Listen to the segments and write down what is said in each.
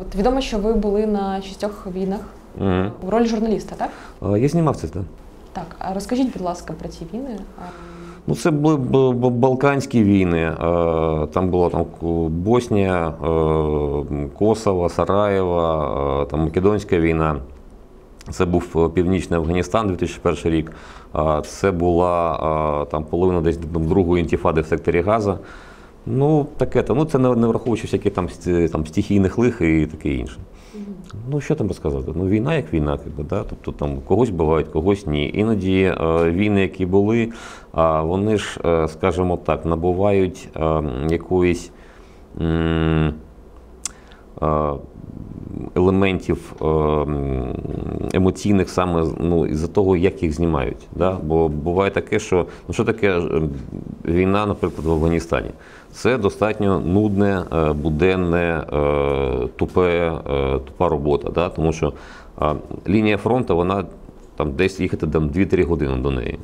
От відомо, що ви були на шістьох війнах Угу. в ролі журналіста, так? Я знімав це. Так. Так. А розкажіть, будь ласка, про ці війни. Ну, це були Балканські війни. е, Там була там Боснія, е, Косово, Сараєво, е, там Македонська війна. Це був Північний Афганістан 2001 рік. Це була там половина десь другої інтіфади в секторі Газа. Ну, таке то. Ну, це не, не враховуючи всякі там, там стихійних лих і таке інше. Ну, що там розказати? Ну, війна як війна, якби, да? тобто там когось бувають, когось ні. Іноді е, війни, які були, а вони ж, е, скажімо так, набувають е, якоїсь е, елементів е, емоційних саме ну, із-за того, як їх знімають. Да? Бо буває таке, що ну, що таке е, війна, наприклад, в Афганістані? Це достатньо нудне, е, буденне, тупе, тупа робота. Да? Тому що лінія фронту, вона там десь їхати там 2-3 години до неї.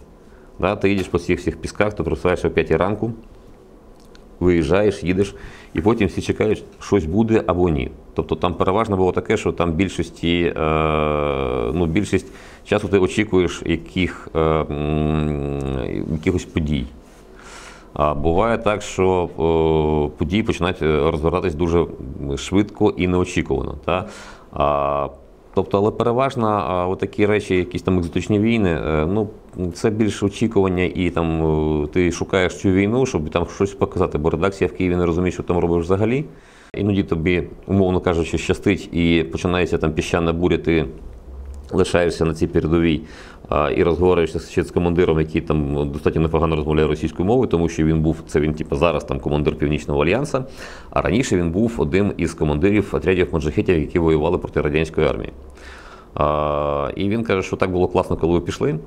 Да? Ти їдеш по цих всіх пісках, ти просуваєш о 5 ранку, виїжджаєш, їдеш, і потім всі чекають, щось буде або ні. Тобто там переважно було таке, що там більшості, е, ну, більшість часу ти очікуєш яких, е, якихось подій. А буває так, що е, події починають розгортатись дуже швидко і неочікувано. Та? А, тобто, але переважно а, такі речі, якісь там екзотичні війни, ну, це більше очікування, і там е, ти шукаєш цю війну, щоб там щось показати, бо редакція в Києві не розуміє, що там робиш взагалі. Іноді тобі, умовно кажучи, щастить і починається там піщана буря, ти лишаєшся на цій передовій а, і розговорюєшся з командиром, який там достатньо непогано розмовляє російською мовою, тому що він був це він, типу, зараз там командир Північного альянсу, а раніше він був одним із командирів отрядів маджахетів, які воювали проти радянської армії. І він каже, що так було класно, коли ви пішли.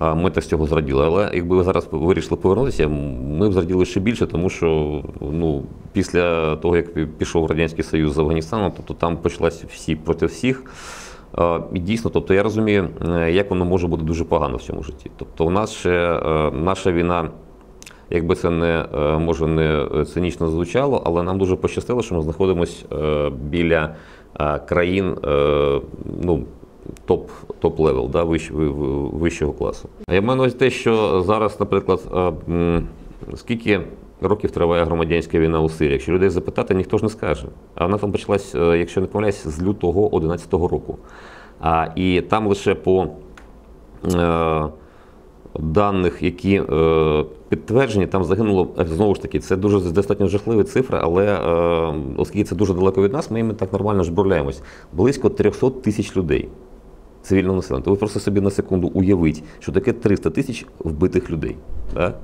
Ми так з цього зраділи. Але якби ви зараз вирішили повернутися, ми б зраділи ще більше, тому що ну, після того, як пішов Радянський Союз з Афганістану, тобто там почалась всі проти всіх. І дійсно, тобто я розумію, як воно може бути дуже погано в цьому житті. Тобто, у нас ще е, наша війна, якби це не е, може не цинічно звучало, але нам дуже пощастило, що ми знаходимося біля е, країн е, ну, top, top-level, да, вищ, ви- ви- вищого класу. А Я маю на увазі те, що зараз, наприклад, скільки років триває громадянська війна у Сирії? Якщо людей запитати, ніхто ж не скаже. А вона там почалась, е, якщо не помиляюсь, з лютого 11-го року. А, і там лише по е, даних, які е, підтверджені, там загинуло знову ж таки. Це дуже достатньо жахливі цифри, але е, оскільки це дуже далеко від нас, ми їм так нормально жбурляємось. Близько 300 тисяч людей цивільного населення. То ви просто собі на секунду уявіть, що таке 300 тисяч вбитих людей. Да?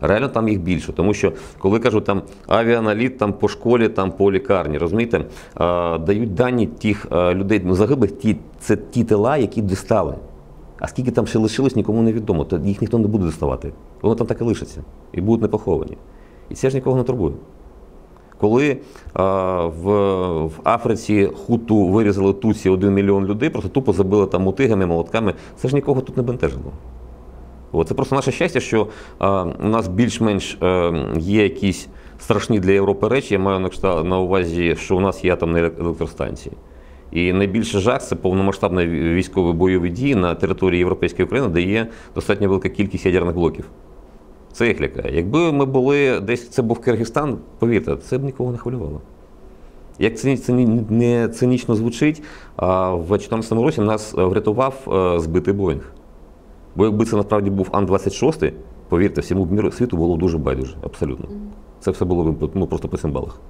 Реально там їх більше, тому що коли кажуть там авіаналіт там по школі, там по лікарні, розумієте, а, дають дані тих а, людей ну, загиблих, ті, це ті тела, які дістали. А скільки там ще лишилось, нікому не відомо, то їх ніхто не буде доставати. Воно там так і лишиться і будуть не поховані. І це ж нікого не турбує. Коли а, в, Африці хуту вирізали туці один мільйон людей, просто тупо забили там мотигами, молотками, це ж нікого тут не бентежило. Це просто наше щастя, що а, у нас більш-менш е, є якісь страшні для Європи речі. Я маю на увазі, що у нас є атомні електростанції. І найбільше жах це повномасштабні військові бойові дії на території Європейської України, де є достатньо велика кількість ядерних блоків. Це їх лякає. Якби ми були десь це був Киргизстан, повірте, це б нікого не хвилювало. Як це це не цинічно звучить, а в 2014 році нас е, врятував е, збитий Боїнг. Бо якби це насправді був Ан-26, повірте, всьому світу було дуже байдуже, абсолютно. Це все було б ну, просто по символах.